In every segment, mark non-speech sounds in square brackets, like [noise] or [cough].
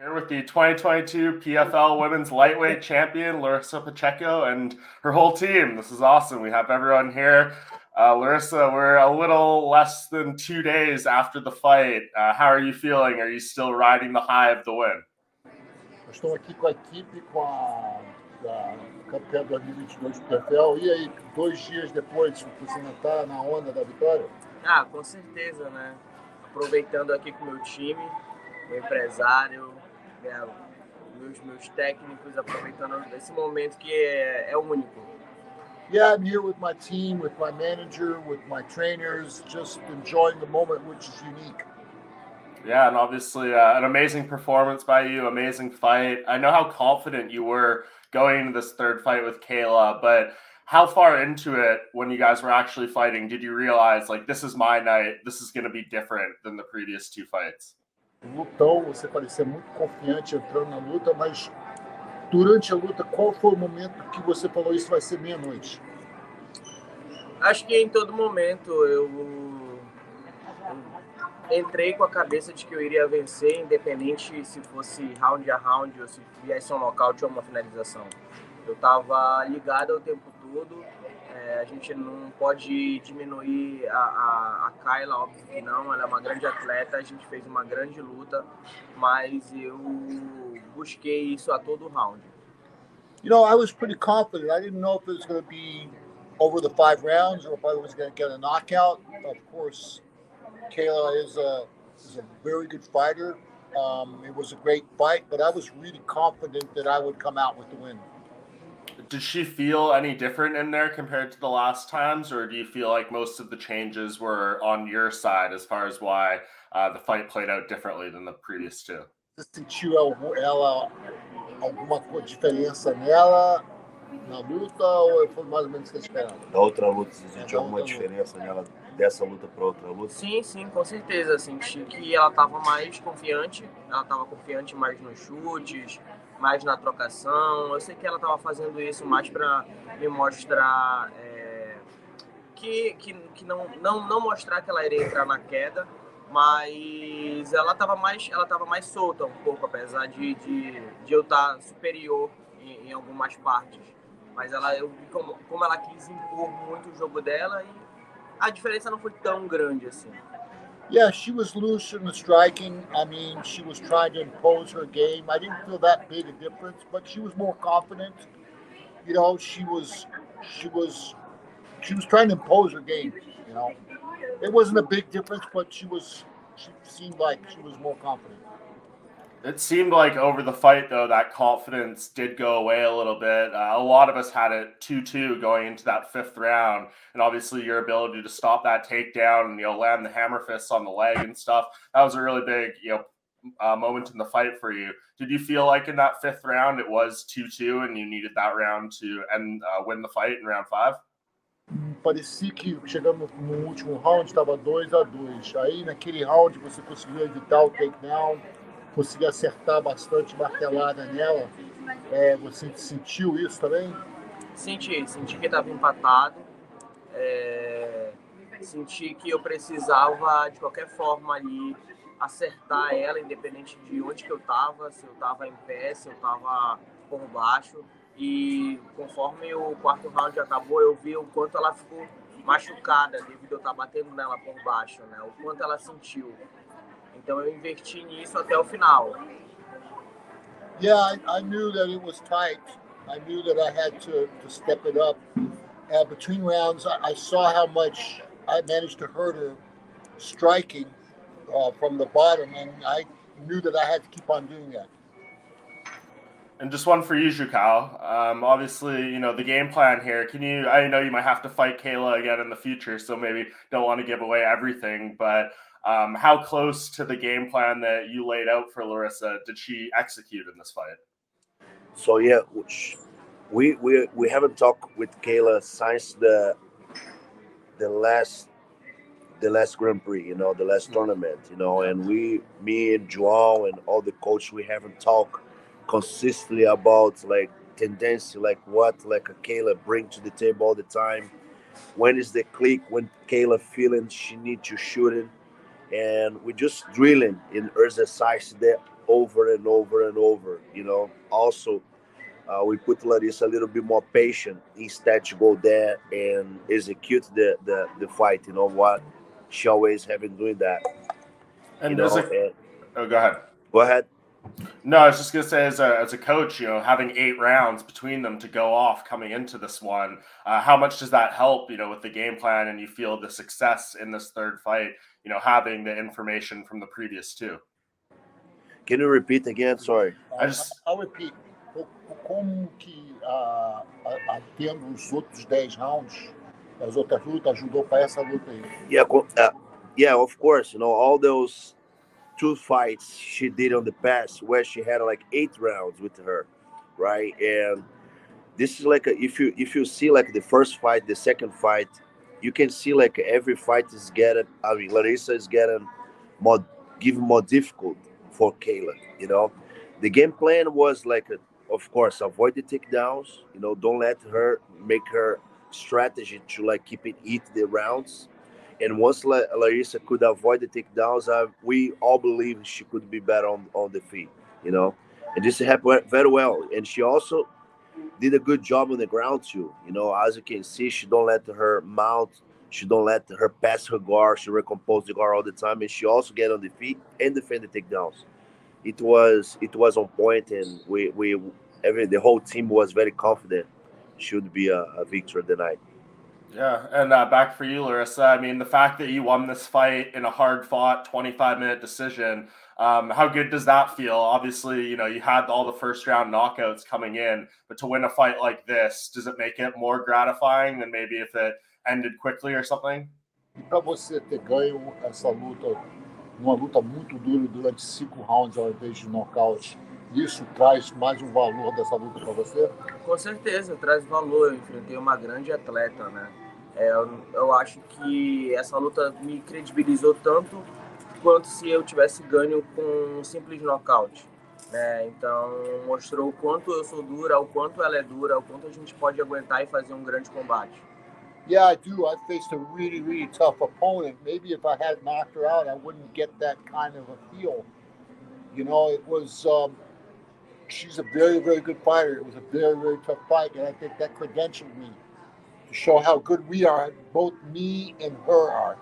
Here with the 2022 PFL Women's Lightweight Champion, Larissa Pacheco, and her whole team. This is awesome. We have everyone here. Uh, Larissa, we're a little less than two days after the fight. Uh, how are you feeling? Are you still riding the high of the win? Estou aqui com a equipe, com a, a campeã 2022 do PFL. E aí, dois dias depois, você ainda está na onda da vitória? Ah, com certeza, né? Aproveitando aqui com o meu time, meu empresário, né, meus, meus técnicos aproveitando esse momento que é, é único. Yeah, I'm here with my team, with my manager, with my trainers, just enjoying the moment, which is unique. Yeah, and obviously uh, an amazing performance by you, amazing fight. I know how confident you were going into this third fight with Kayla, but how far into it when you guys were actually fighting did you realize like this is my night, this is going to be different than the previous two fights? Lutão, você parecia muito confiante entrando na luta, mas durante a luta, qual foi o momento que você falou isso vai ser meia-noite? Acho que em todo momento eu entrei com a cabeça de que eu iria vencer, independente se fosse round a round ou se viesse um nocaute ou uma finalização. Eu estava ligado o tempo todo a gente não pode diminuir a, a, a Kyla, óbvio que não, ela é uma grande atleta, a gente fez uma grande luta, mas eu busquei isso a todo round. You know, I was pretty confident. I didn't know if it was going to be over the five rounds or if I was going to get a knockout. Of course, Kayla is a, is a very good fighter. Um, it was a great fight, but I was really confident that I would come out with the win did she feel any different in there compared to the last times, or do you feel like most of the changes were on your side as far as why uh, the fight played out differently than the previous two? Você sentiu ela alguma diferença nela na luta ou foi mais ou menos o que esperava? Da outra luta, você sentiu alguma diferença luta. nela dessa luta para outra luta? Sim, sim, com certeza. Senti que ela estava mais confiante, ela estava confiante mais nos chutes, mais na trocação. Eu sei que ela estava fazendo isso mais para me mostrar é, que, que, que não, não, não mostrar que ela iria entrar na queda, mas ela estava mais ela tava mais solta um pouco, apesar de, de, de eu estar tá superior em, em, algumas partes. Mas ela, eu, como, como ela quis impor muito o jogo dela, e a diferença não foi tão grande assim. Yeah, she was loose in the striking. I mean, she was trying to impose her game. I didn't feel that big a difference, but she was more confident. You know, she was she was she was trying to impose her game. You know, it wasn't a big difference, but she was she seemed like she was more confident. It seemed like over the fight, though, that confidence did go away a little bit. Uh, a lot of us had it 2 2 going into that fifth round. And obviously, your ability to stop that takedown and, you know, land the hammer fists on the leg and stuff, that was a really big, you know, uh, moment in the fight for you. Did you feel like in that fifth round it was 2 2 and you needed that round to end, uh, win the fight in round five? Parecia que chegamos no último round, estava 2 a 2 Aí naquele round você conseguiu evitar o takedown consegui acertar bastante martelada nela. É, você sentiu isso também? Senti, senti que estava empatado. É, senti que eu precisava, de qualquer forma, ali acertar ela, independente de onde que eu estava, se eu estava em pé, se eu estava por baixo. E conforme o quarto round acabou, eu vi o quanto ela ficou machucada devido a eu estar batendo nela por baixo, né? O quanto ela sentiu. Então eu investi nisso até o final. Yeah, I, I knew that it was tight. I knew that I had to, to step it up. Uh, between rounds, I, I, saw how much I managed to hurt her striking uh, from the bottom, and I knew that I had to keep on doing that. And just one for you, Zhukao. Um, obviously, you know the game plan here. Can you? I know you might have to fight Kayla again in the future, so maybe don't want to give away everything. But um, how close to the game plan that you laid out for Larissa did she execute in this fight? So yeah, we we we haven't talked with Kayla since the the last the last Grand Prix, you know, the last mm-hmm. tournament, you know, and we, me and Joao and all the coach, we haven't talked consistently about like tendency, like what like a Kayla bring to the table all the time. When is the click? When Kayla feeling she need to shoot it? And we just drilling in exercise the over and over and over. You know, also uh, we put Larissa a little bit more patient instead to go there and execute the the, the fight. You know what? She always have been doing that. And you know, a, and, oh, go ahead. Go ahead. No, I was just gonna say, as a as a coach, you know, having eight rounds between them to go off coming into this one, uh, how much does that help? You know, with the game plan, and you feel the success in this third fight. You know, having the information from the previous two. Can you repeat again? Sorry. I just. I'll repeat. Como que uh, tendo os outros 10 rounds, as outras lutas ajudou para essa luta aí? Yeah, uh, yeah, of course. You know, all those two fights she did on the past where she had like eight rounds with her, right? And this is like a, if you if you see like the first fight, the second fight, you can see like every fight is getting. I mean, Larissa is getting more, given more difficult for Kayla. You know, the game plan was like, a, of course, avoid the takedowns. You know, don't let her make her strategy to like keep it eat the rounds and once La- Larissa could avoid the takedowns, uh, we all believe she could be better on, on the feet, you know. And this happened very well. And she also did a good job on the ground too. You know, as you can see, she don't let her mount, she don't let her pass her guard, she recompose the guard all the time, and she also get on the feet and defend the takedowns. It was it was on point, and we we every the whole team was very confident should be a, a victory tonight. Yeah, and uh, back for you, Larissa. I mean, the fact that you won this fight in a hard fought 25 minute decision, um, how good does that feel? Obviously, you know, you had all the first round knockouts coming in, but to win a fight like this, does it make it more gratifying than maybe if it ended quickly or something? Para você ter ganho essa luta, uma luta muito dura durante cinco rounds ao invés de nocaute, isso traz mais um valor dessa luta para você? Com certeza, traz valor. Eu enfrentei uma grande atleta, né? É, eu, eu, acho que essa luta me credibilizou tanto quanto se eu tivesse ganho com um simples nocaute. Né? Então, mostrou o quanto eu sou dura, o quanto ela é dura, o quanto a gente pode aguentar e fazer um grande combate. Yeah, I do. I faced a really, really tough opponent. Maybe if I had knocked her out, I wouldn't get that kind of a feel. You know, it was. Um, she's a very, very good fighter. It was a very, very tough fight, and I think that credentialed me to show how good we are, both me and her are.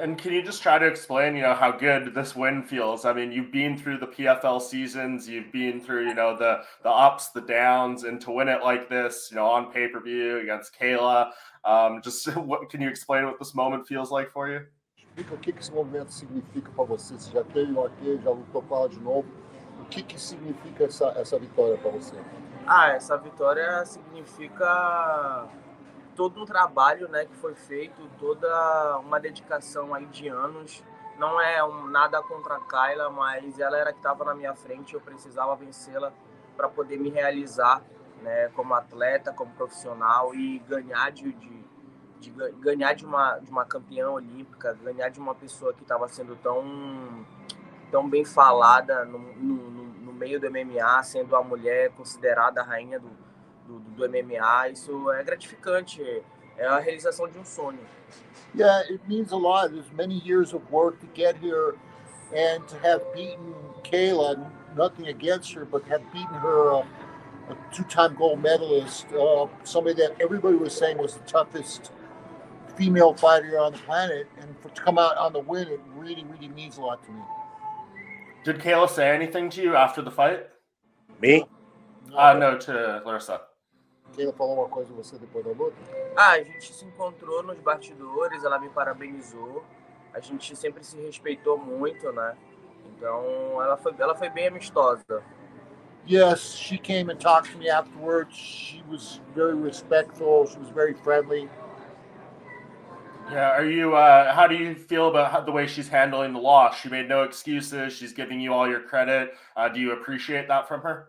And can you just try to explain, you know, how good this win feels? I mean, you've been through the PFL seasons, you've been through, you know, the the ups, the downs, and to win it like this, you know, on pay per view against Kayla, um, just [laughs] what can you explain what this moment feels like for you? Explica o que esse momento significa para você. Você já teve ok, já lutou com ela de novo. O que que significa essa essa vitória para você? Ah, essa vitória significa todo um trabalho né, que foi feito, toda uma dedicação aí de anos. Não é um, nada contra a Kyla, mas ela era que estava na minha frente, eu precisava vencê-la para poder me realizar né, como atleta, como profissional e ganhar de, de, de, ganhar de uma, de uma campeã olímpica, ganhar de uma pessoa que estava sendo tão, tão bem falada no, no, no meio do MMA, sendo a mulher considerada a rainha do, do, do MMA, isso é gratificante, é a realização de um sonho. Yeah, it means a lot. There's many years of work to get here and to have beaten Kayla, nothing against her, but have beaten her uh, a two-time gold medalist, uh, somebody that everybody was saying was the toughest female fighter on the planet, and for, to come out on the win, it really, really means a lot to me. Did Kayla say anything to you after the fight? Me? Uh, no, to Larissa. Keila falou uma coisa você depois da luta? Ah, a gente se encontrou nos bastidores, ela me parabenizou. A gente sempre se respeitou muito, né? Então, ela foi, ela foi bem amistosa. Yes, she came and talked to me afterwards. She was very respectful. She was very friendly. Yeah, are you? Uh, how do you feel about how, the way she's handling the loss? She made no excuses. She's giving you all your credit. Uh, do you appreciate that from her?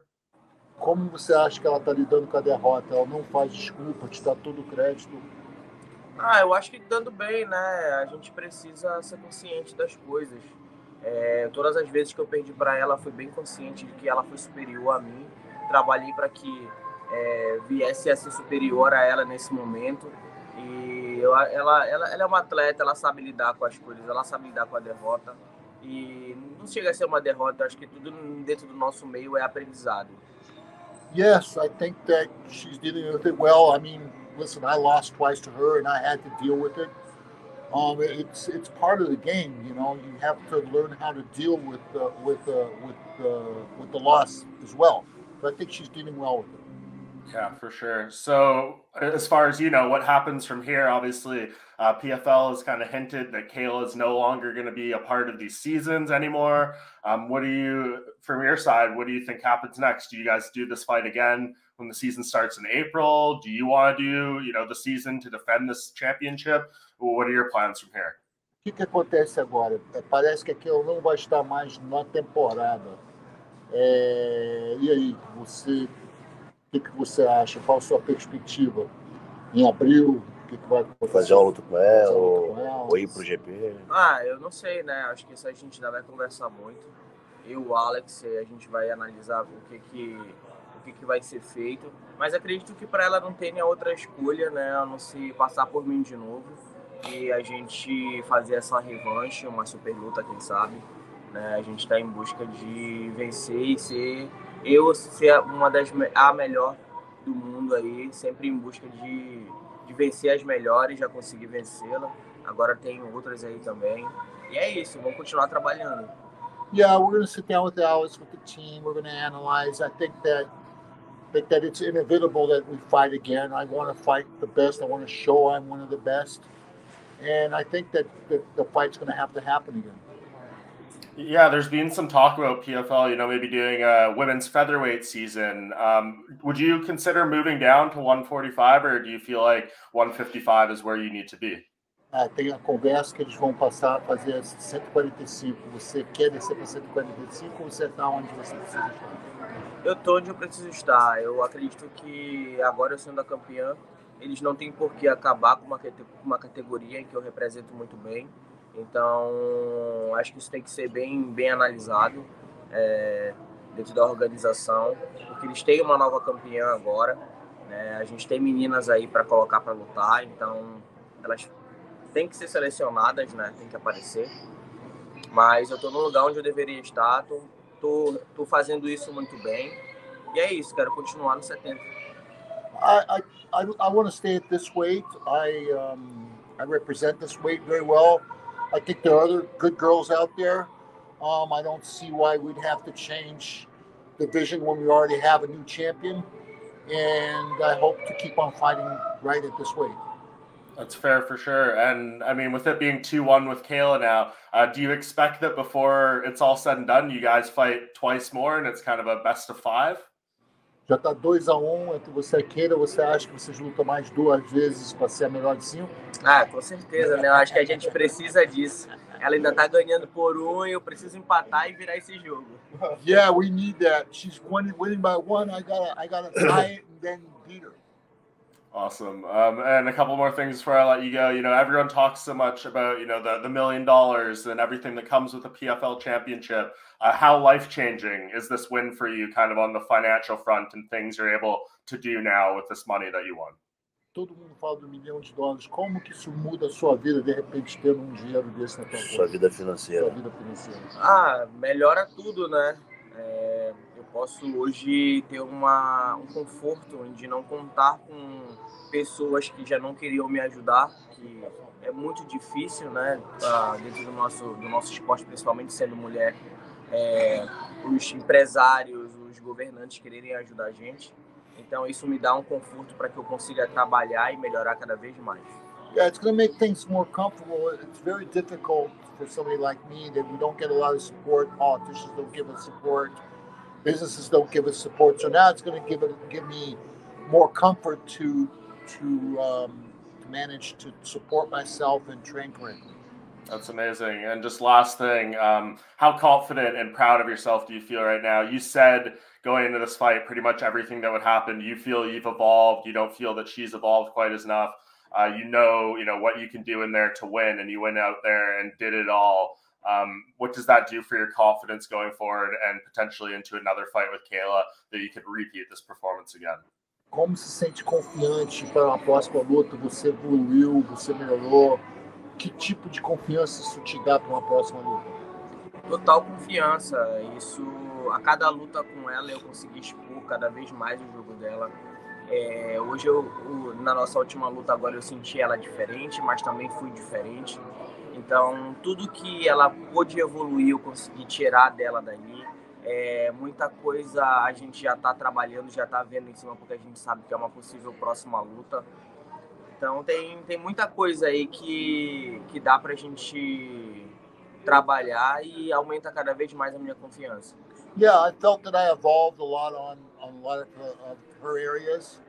Como você acha que ela está lidando com a derrota? Ela não faz desculpa, te dá todo o crédito. Ah, eu acho que dando bem, né? A gente precisa ser consciente das coisas. É, todas as vezes que eu perdi para ela, fui bem consciente de que ela foi superior a mim. Trabalhei para que é, viesse a ser superior a ela nesse momento. E eu, ela, ela, ela é uma atleta, ela sabe lidar com as coisas, ela sabe lidar com a derrota. E não chega a ser uma derrota. Acho que tudo dentro do nosso meio é aprendizado. Yes, I think that she's dealing with it well. I mean, listen, I lost twice to her, and I had to deal with it. Um, it's it's part of the game, you know. You have to learn how to deal with uh, with uh, with uh, with the loss as well. But I think she's dealing well with it. Yeah, for sure. So, as far as you know, what happens from here? Obviously, uh, PFL has kind of hinted that Kayla is no longer going to be a part of these seasons anymore. Um, what do you, from your side, what do you think happens next? Do you guys do this fight again when the season starts in April? Do you want to do, you know, the season to defend this championship? What are your plans from here? O que, que acontece agora? Parece que aquilo não vai estar mais na temporada. É... E aí, você O que, que você acha? Qual a sua perspectiva? Em abril, que, que vai acontecer? Fazer uma luta com ela, ou, ou ir pro GP? Ah, eu não sei, né? Acho que isso a gente ainda vai conversar muito. Eu o Alex, a gente vai analisar o que que, o que, que vai ser feito. Mas acredito que para ela não tenha outra escolha, né? A não se passar por mim de novo. E a gente fazer essa revanche, uma super luta, quem sabe. Né? A gente está em busca de vencer e ser eu ser uma das a melhor do mundo aí, sempre em busca de, de vencer as melhores, já consegui vencê-la. Agora tem outras aí também. E é isso, vamos continuar trabalhando. Yeah, we're going to sit down with Alice, with the team. We're going to analyze. I think that think that it's inevitable that we fight again. I want to fight the best. I want to show I'm one of the best, and I think that the, the fight's going to have to happen again. Yeah, there's been some talk about PFL, you know, maybe doing a women's featherweight season. Um, would you consider moving down to 145 or do you feel like 155 is where you need to be? Ah, tem a conversa que eles vão passar a fazer 145. Você quer descer para 145 ou você está onde você precisa estar? Eu estou onde eu preciso estar. Eu acredito que agora eu sendo a campeã, eles não têm por que acabar com uma, uma categoria em que eu represento muito bem. Então, acho que isso tem que ser bem, bem analisado é, dentro da organização, porque eles têm uma nova campeã agora. Né? A gente tem meninas aí para colocar para lutar, então elas têm que ser selecionadas, né? Tem que aparecer. Mas eu estou no lugar onde eu deveria estar, tô, tô, tô fazendo isso muito bem. E é isso, quero continuar no 70. I, I, I want to stay at this weight. I, um, I represent this weight very well. I think there are other good girls out there. Um, I don't see why we'd have to change the vision when we already have a new champion. And I hope to keep on fighting right at this weight. That's fair for sure. And I mean, with it being 2 1 with Kayla now, uh, do you expect that before it's all said and done, you guys fight twice more and it's kind of a best of five? Já está 2 a 1 um, entre você e Keira. Você acha que vocês lutam mais duas vezes para ser a melhor de cinco? Ah, com certeza, né? Eu acho que a gente precisa disso. Ela ainda está ganhando por um e eu preciso empatar e virar esse jogo. Yeah, we need that. She's winning, winning by one. I gotta, I gotta tie it and then beat her. Awesome. Um, and a couple more things before I let you go. You know, everyone talks so much about you know the the million dollars and everything that comes with the PFL championship. Uh, how life changing is this win for you, kind of on the financial front and things you're able to do now with this money that you won? Todo mundo fala do milhão de dólares. Como que isso muda a sua vida de repente tendo um dinheiro desse na tua? Sua vida financeira. Sua vida financeira. Ah, melhora tudo, né? É, eu posso hoje ter uma, um conforto de não contar com pessoas que já não queriam me ajudar, que é muito difícil, né, dentro do nosso, do nosso esporte, principalmente sendo mulher, é, os empresários, os governantes quererem ajudar a gente. Então isso me dá um conforto para que eu consiga trabalhar e melhorar cada vez mais. Yeah, it's going to make things more comfortable. It's very difficult for somebody like me that we don't get a lot of support. Politicians don't give us support. Businesses don't give us support. So now it's going to give it, give me more comfort to to um, manage to support myself and train correctly. That's amazing. And just last thing, um, how confident and proud of yourself do you feel right now? You said going into this fight, pretty much everything that would happen. You feel you've evolved. You don't feel that she's evolved quite as enough. Uh, you know, you know what you can do in there to win, and you went out there and did it all. Um, what does that do for your confidence going forward and potentially into another fight with Kayla that you could repeat this performance again? Como se sente confiante para uma próxima luta? Você evoluiu, você melhorou. Que tipo de confiança isso te dá para uma próxima luta? Total confiança. Isso, a cada luta com ela, eu consegui expor cada vez mais o jogo dela. É, hoje, eu, na nossa última luta, agora eu senti ela diferente, mas também fui diferente. Então, tudo que ela pôde evoluir, eu consegui tirar dela dali. É, muita coisa a gente já está trabalhando, já está vendo em cima, porque a gente sabe que é uma possível próxima luta. Então, tem, tem muita coisa aí que, que dá para a gente trabalhar e aumenta cada vez mais a minha confiança. Yeah, I felt that I evolved a lot on, on a lot of, uh, of her areas.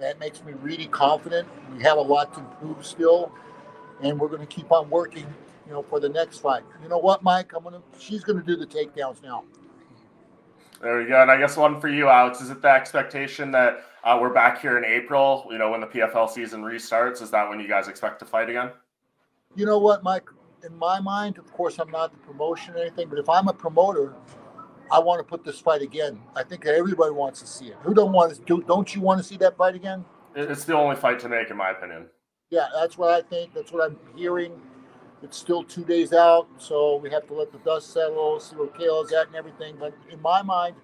That makes me really confident. We have a lot to improve still, and we're going keep on working, you know, for the next fight. You know what, Mike? I'm gonna. She's going do the takedowns now. There we go. And I guess one for you, Alex. Is it the expectation that uh, we're back here in April? You know, when the PFL season restarts, is that when you guys expect to fight again? You know what, Mike? In my mind, of course, I'm not the promotion or anything, but if I'm a promoter, I want to put this fight again. I think everybody wants to see it. Who don't want to do? Don't you want to see that fight again? It's the only fight to make, in my opinion. Yeah, that's what I think. That's what I'm hearing. It's still two days out, so we have to let the dust settle, see where Kayla's at and everything. But in my mind,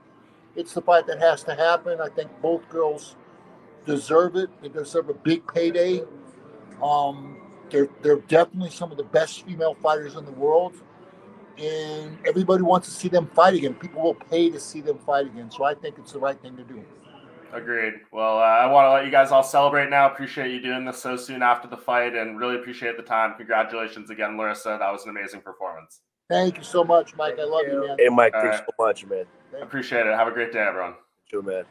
it's the fight that has to happen. I think both girls deserve it. They deserve a big payday. Um, they're they're definitely some of the best female fighters in the world, and everybody wants to see them fight again. People will pay to see them fight again. So I think it's the right thing to do. Agreed. Well, uh, I want to let you guys all celebrate now. Appreciate you doing this so soon after the fight and really appreciate the time. Congratulations again, Larissa. That was an amazing performance. Thank you so much, Mike. I love you, man. Hey, Mike, All thanks right. so much, man. Appreciate it. Have a great day, everyone. You Too, man.